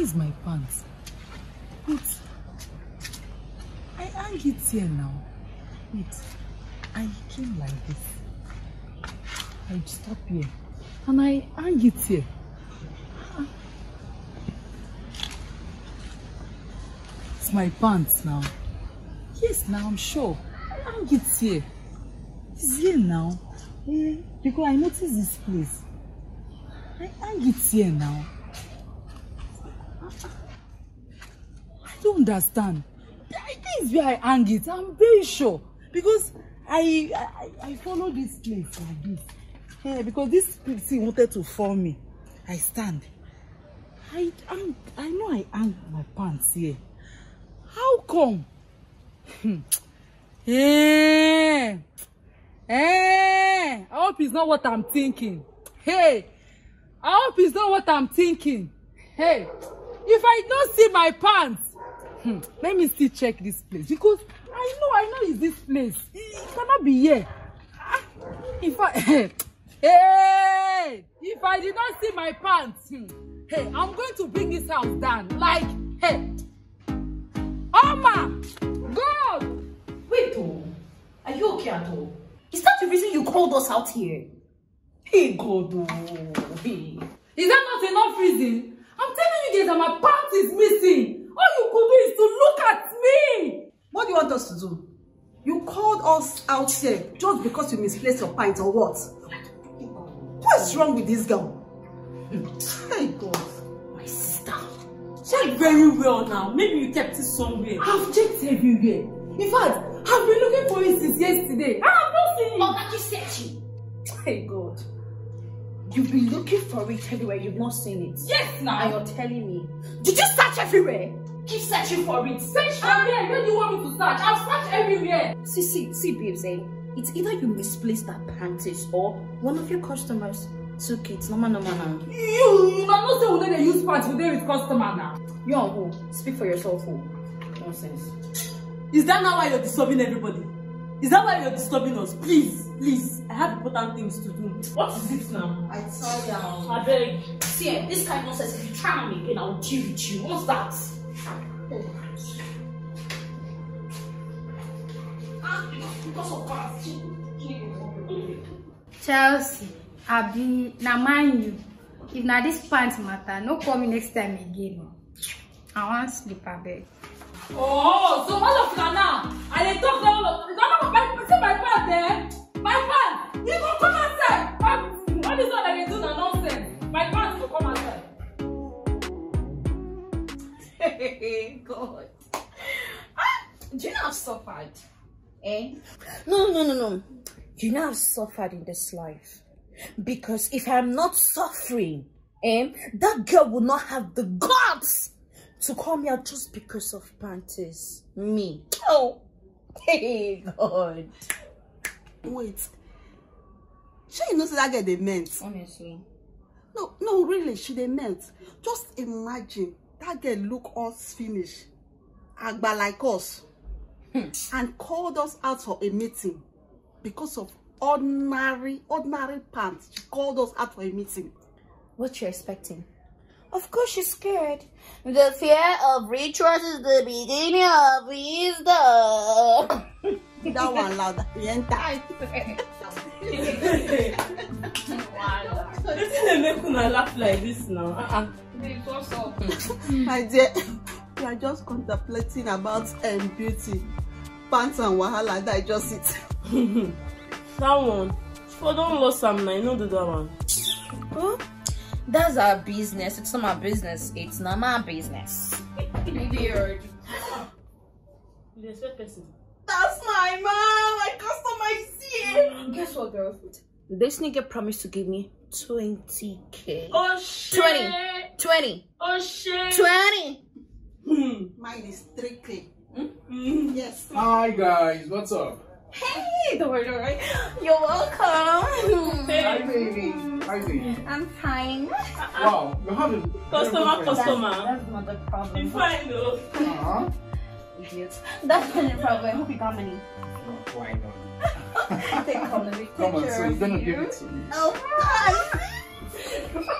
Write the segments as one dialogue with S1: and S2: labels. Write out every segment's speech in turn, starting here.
S1: Where's my pants? Wait. I hang it here now. Wait. I came like this. I stop here. And I hang it here. It's my pants now. Yes, now I'm sure. I hang it here. It's here now. Eh, because I noticed this place. I hang it here now. Don't understand. Think it's where I hang it. I'm very sure. Because I I, I follow this place like this. Yeah, because this thing wanted to fall me. I stand. I hang, I know I hang my pants here. How come? Eh. Eh. I hope it's not what I'm thinking. Hey. I hope it's not what I'm thinking. Hey. If I don't see my pants, hmm, let me still check this place because I know I know it's this place. It, it cannot be here. Ah, If I hey, if I did not see my pants, hmm, hey, I'm going to bring this house down. Like, hey, Oma, God.
S2: Wait, oh, are you okay at all? Is that the reason you called us out here? Hey, God, oh, hey.
S1: Is that not enough reason? I'm telling you guys that my pants is missing. All you could do is to look at me.
S3: What do you want us to do? You called us out here just because you misplaced your pint or what? What's wrong with this girl? Hey God.
S2: My sister.
S4: Check very well now. Maybe you kept it somewhere.
S1: I've checked everywhere. In fact, I've been looking for it since yesterday. I have not seen it.
S2: Oh, that you said you.
S3: Hey God.
S2: You've been looking for it everywhere. You've not seen it.
S1: Yes, now.
S2: And
S1: now.
S2: you're telling me. Did you search everywhere? Keep searching for it.
S1: Search from where? Where do you want me to search? I've searched everywhere.
S2: See, see, see, babes, eh? It's either you misplaced that panties or one of your customers took it. No man, no man, now.
S1: You, you na know say we no dey use pants we dey with customer now.
S2: You and who? Speak for yourself, who? Nonsense.
S4: Is that now why you're disturbing everybody? Is that why you're disturbing us? Please, please. I have important things to do. What is it now?
S3: I tell you.
S4: I beg.
S2: See, eh, this kind of nonsense, if you try me again, I will deal with you. What's that?
S5: Chelsea abi na man u if na dis pant matter no call me next time again i wan sleep abeg.
S1: Oh, so all of una now, I dey talk now all of una. Una my my pants eh? My pants. You go come outside. Um, All this one I dey do na
S2: God. Ah, do you know I've suffered? Eh? No, no, no, no. Do You know I've suffered in this life. Because if I'm not suffering, eh, that girl will not have the guts to call me out just because of panties. Me. Oh, hey, God.
S3: Wait. Sure you know that girl they meant.
S2: Honestly.
S3: No, no, really, she they meant. Just imagine that girl look us finish. Agba like us. Hmm. and called us out for a meeting because of ordinary, ordinary pants. She called us out for a meeting.
S2: What you expecting? Of course she's scared. The fear of retrust is the beginning of wisdom.
S3: That one loud. The entire.
S4: Wetin dey make una laugh like this now? Uh-uh.
S3: My dear, we are just contemplating about um, beauty. Pants and wahala that I just it.
S4: That one. For don lost am na, you know do that one.
S2: Huh? That's our business. It's not my business. It's not my business.
S5: idiot.
S4: You expect person?
S3: That's my mom. My customer is here.
S2: Guess what, girl? This nigga promised to give me 20k.
S4: Oh shit!
S2: 20. 20.
S4: Oh shit!
S2: 20.
S4: Hmm.
S3: Mine is 3K.
S4: Hmm.
S3: Yes.
S6: Hi guys, what's up?
S2: Hey, don't worry. You're welcome.
S6: Hi baby. Hi baby.
S2: I'm fine.
S6: Wow, you're having
S4: Customer, customer.
S2: That's not the problem.
S4: You
S2: problem.
S4: fine though.
S6: Uh-huh.
S2: Idiot. That's not the problem. I hope you got money.
S6: Why not?
S2: Take come, let me
S6: Come on,
S2: take
S6: so you're gonna
S2: you.
S6: give it to me.
S2: Oh,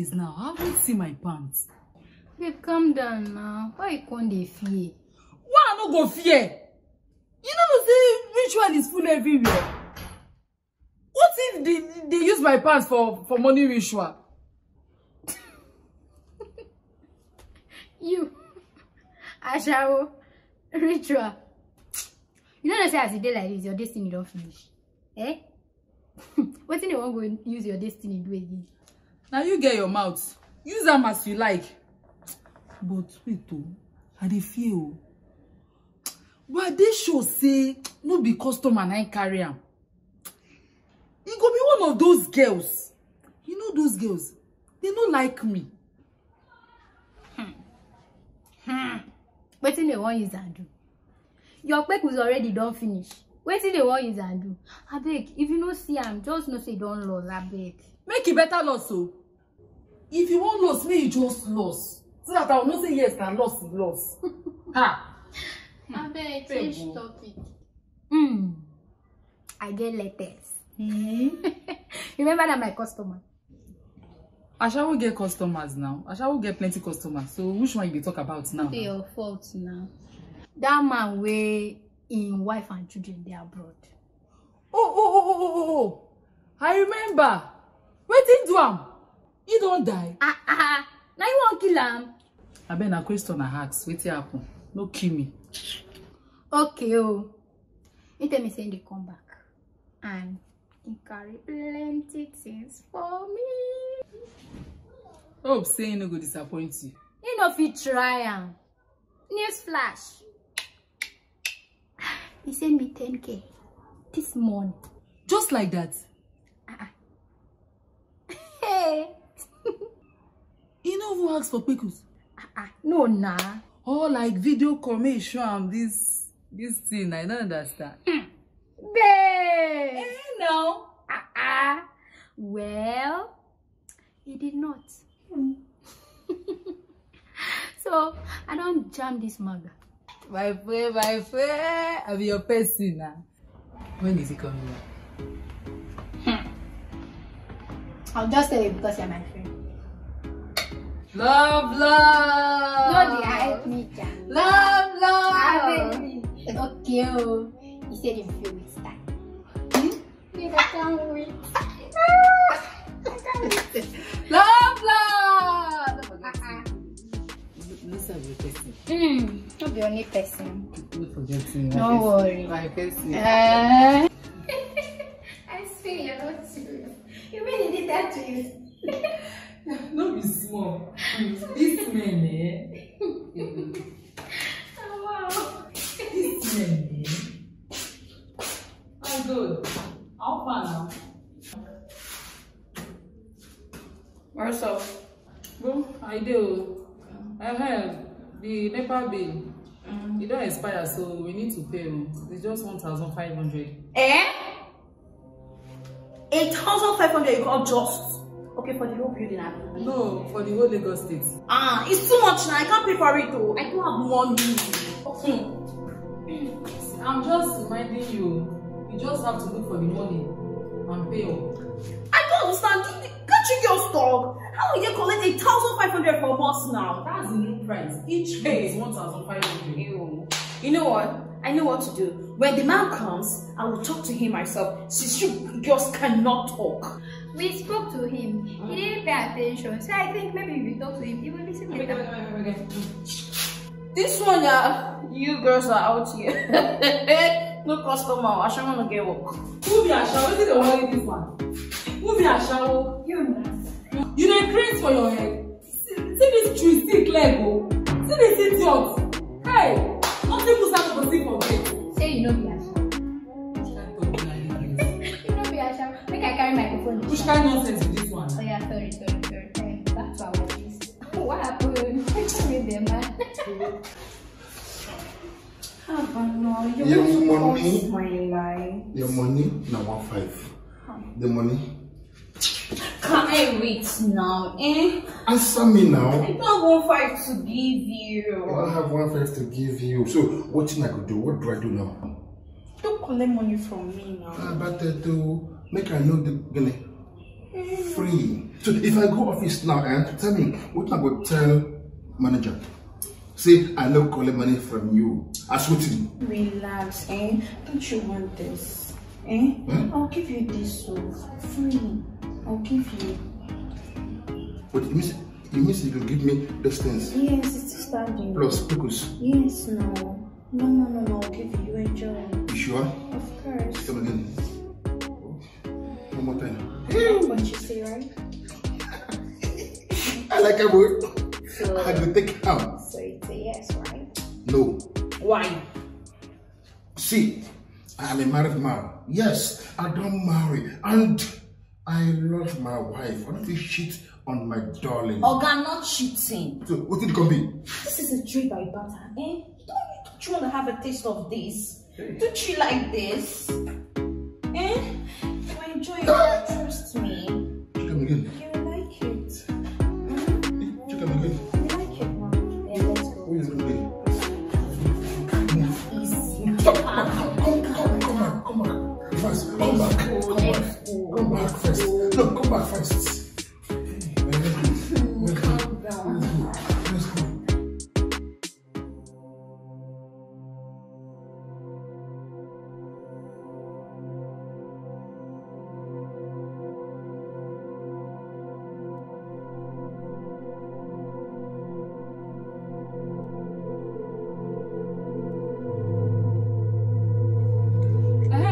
S1: days now i haven't seen my pants
S5: Babe, calm down now. Why you come dey fear?
S1: why i no go fear you no know say ritual is full everywhere what if they they use my pants for for money ritual
S5: You, Ashawo, ritual. You know say as e dey like this, your destiny don finish. Eh? Wetin dey wan go use your destiny do again?
S1: Na you get your mouth. Use am as you like. But wait o i dey fear o but i dey sure say no be customer na im carry am. E go be one of those girls. You know those girls? They no like me.
S5: Wetin dey wan use am do? Your kpekus already don finish. Wetin dey wan use am do? Abeg, if you no see am, just know say e don loss, abeg.
S1: make e better loss o if you wan loss make you just loss so that i go know say yes na loss e loss ha
S5: Abeg,
S1: change
S5: change topic. Hmm. I get letters. Remember that my customer.
S1: ashawo get customers now ashawo get plenty customers so which one you dey talk about now
S5: Be your fault now. That man wey im wife and children dey abroad.
S1: oh oh oh oh oh oh oh i remember wetin do am he don die
S5: Ah ah, na you wan kill am?
S1: abeg na question i ask wetin happen no kill me
S5: Okay o. He tell me say he dey come back and he carry plenty things for me.
S1: hope say he no go disappoint you
S5: He no fit try am. News flash. He send me 10k this morning.
S1: just like that
S5: Hey.
S1: He no even ask for kpekus
S5: Ah ah, no na.
S1: or like video call make show am this this thing i no understand
S5: Babe.
S1: no
S5: Ah ah. Well, he did not. so I don't jam this maga.
S1: my friend my friend i be your person na when is he coming back
S5: I'll just tell you because you're my friend.
S1: Love love
S5: No, they hype me, Jam.
S1: love love
S5: Okay, oh. He said he feel with time. Babe, I can't wait. I can't wait.
S1: love love don't forget to listen to your person
S5: Hmm, not the only person.
S1: don't forget to my
S5: Don't worry.
S1: my person
S5: Uh, I see you're not serious. You really did that to you.
S2: Up?
S1: Well, I do. I heard the NEPA bill. It don't expire, so we need to pay. It's just one thousand five hundred.
S2: Eh? 8,500 you call just. Okay, for the whole building, I mean.
S1: No, for the whole Lagos state.
S2: Ah, it's too much now. I can't pay for it though. I don't have money. Hmm.
S1: I'm just reminding you. You just have to look for the money and pay up.
S2: I don't understand. Can't you girls talk? How will you collect a thousand five hundred for us now?
S1: That's the new price. Each bill is one thousand five hundred.
S2: Ew. You know what? I know what to do. When the man comes, I will talk to him myself. Since you girls cannot talk.
S5: We spoke to him. He didn't pay attention. So I think maybe if we talk to him, he will listen later.
S2: This one, yeah, you girls are out here. no customer. I should want to get work.
S1: Who be Ashawo? Wetin dey worry this one? Who be Ashawo?
S5: You know.
S1: You dey craze for your head. See, this tree still clear go. See this idiot. Hey, nothing Musa go see for gate.
S5: Say you know be Asha. You know be Asha. Make I carry microphone.
S1: Which kind nonsense be this one?
S5: Oh yeah, sorry, sorry, sorry. Eh, Back to our list. What happened? With the man.
S7: Your money,
S2: My life.
S7: your money, now one five. The money.
S2: Can I wait now, eh?
S7: Answer me now.
S2: I don't have one five to give you.
S7: I don't have one five to give you. So what thing I could do? What do I do now?
S2: Don't collect money from me now.
S7: Ah, but uh, to make I know the gonna. Free. So if I go office now and tell me what I go tell manager. Say I no collect money from you. I swear to you.
S2: Relax, eh? Don't you want this? Eh? I'll give you this so free. I'll give you.
S7: But it means it means you can give me those things.
S2: Yes, it's standing.
S7: Plus focus.
S2: Yes, no. No, no, no, no. I'll give you. Enjoy.
S7: You sure?
S2: Of course.
S7: Come again. One more time.
S2: What you say, right?
S7: I like a word.
S2: So,
S7: I will take him.
S2: so it's a yes, right?
S7: No.
S2: Why?
S7: See, I am a married man. Yes, I don't marry. And I love my wife. I don't feel shit on my darling.
S2: Oga, not cheating.
S7: So what did it come be?
S2: This is a drink by butter, eh? Don't, don't you want to have a taste of this? Don't you like this? Eh? You enjoy it, trust me.
S7: Come again.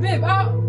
S1: Babe, how,